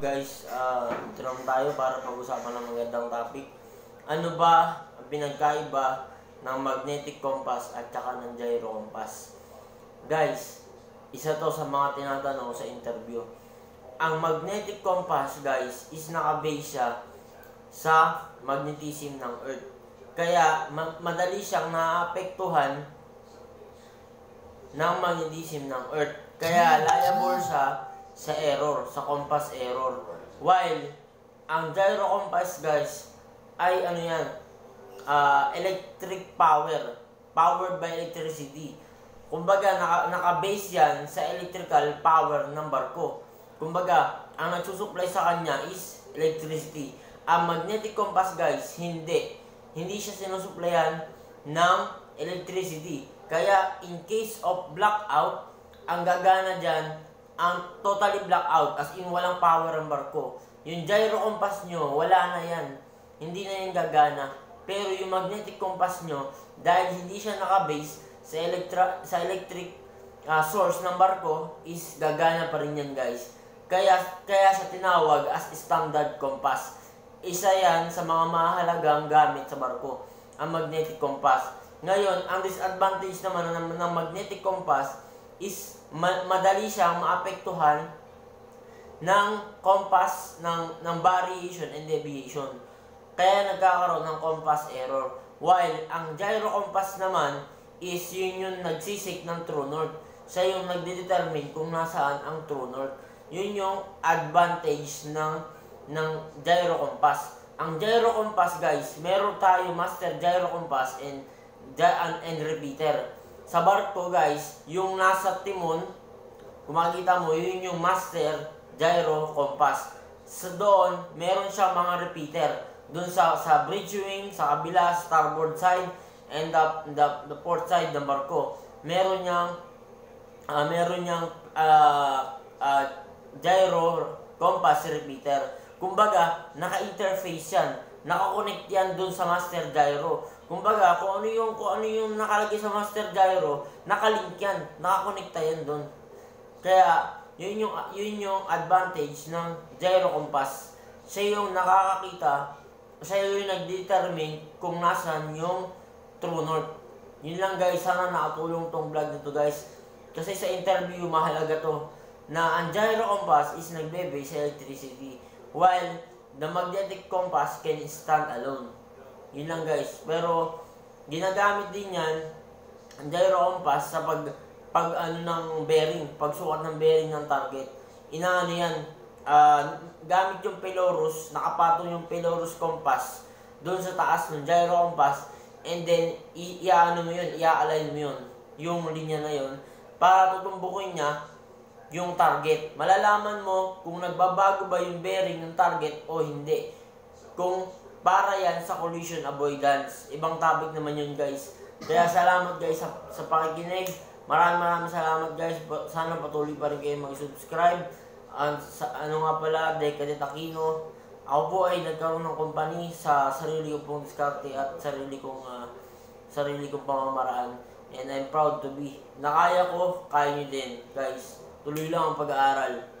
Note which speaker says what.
Speaker 1: guys, uh, ito naman tayo para pag-usapan ng magandang topic. Ano ba ang pinagkaiba ng magnetic compass at saka ng gyro compass? Guys, isa to sa mga tinatanong sa interview. Ang magnetic compass, guys, is nakabase siya sa magnetism ng Earth. Kaya, ma- madali siyang naapektuhan ng magnetism ng Earth. Kaya, liable siya sa error, sa compass error. While, ang gyro compass guys, ay ano yan, uh, electric power, powered by electricity. Kumbaga, naka, naka-base yan sa electrical power ng barko. Kumbaga, ang nagsusupply sa kanya is electricity. Ang magnetic compass guys, hindi. Hindi siya sinusuplayan ng electricity. Kaya, in case of blackout, ang gagana dyan ang totally blackout, as in walang power ang barko. Yung gyro compass nyo, wala na yan. Hindi na yan gagana. Pero yung magnetic compass nyo, dahil hindi siya nakabase sa, electra, sa electric uh, source ng barko, is gagana pa rin yan guys. Kaya, kaya siya tinawag as standard compass. Isa yan sa mga mahalagang gamit sa barko, ang magnetic compass. Ngayon, ang disadvantage naman ng, ng magnetic compass is ma- madali siyang maapektuhan ng compass ng ng variation and deviation. Kaya nagkakaroon ng compass error. While ang gyro compass naman is yun yung nagsisik ng true north. Siya yung nagdedetermine kung nasaan ang true north. Yun yung advantage ng ng gyro compass. Ang gyro compass guys, meron tayo master gyro compass and and, and repeater sa barko guys, yung nasa timon, kung makikita mo, yun yung master gyro compass. Sa doon, meron siya mga repeater. Doon sa, sa bridge wing, sa kabila, starboard side, and the, the, the port side ng barko. Meron niyang, uh, meron niyang uh, uh, gyro compass repeater. Kumbaga, naka-interface yan. Naka-connect yan doon sa master gyro. Kumbaga, kung ano yung kung ano yung nakalagay sa master gyro, nakalink yan, nakakonekta yan doon. Kaya, yun yung yun yung advantage ng gyro compass. Siya yung nakakakita, siya yung nagdetermine kung nasan yung true north. Yun lang guys, sana nakatulong tong vlog nito guys. Kasi sa interview, mahalaga to na ang gyro compass is nagbe sa electricity while the magnetic compass can stand alone. Yun lang guys. Pero, ginagamit din yan, ang gyro compass sa pag, pag ano ng bearing, pagsukat ng bearing ng target. Inaano yan, uh, gamit yung pelorus, nakapatong yung pelorus compass doon sa taas ng gyro compass, and then, i-ano mo yun, i-align mo yun, yung linya na yun, para tutumbukin niya yung target. Malalaman mo kung nagbabago ba yung bearing ng target o hindi. Kung para yan sa collision avoidance. Ibang topic naman yun guys. Kaya salamat guys sa, sa pakikinig. Maraming maraming salamat guys. Sana patuloy pa rin kayo mag-subscribe. And sa, ano nga pala, Decadent Aquino. Ako po ay nagkaroon ng company sa sarili ko pong diskarte at sarili kong uh, sarili kong pamamaraan. And I'm proud to be. Nakaya ko, kaya nyo din. Guys, tuloy lang ang pag-aaral.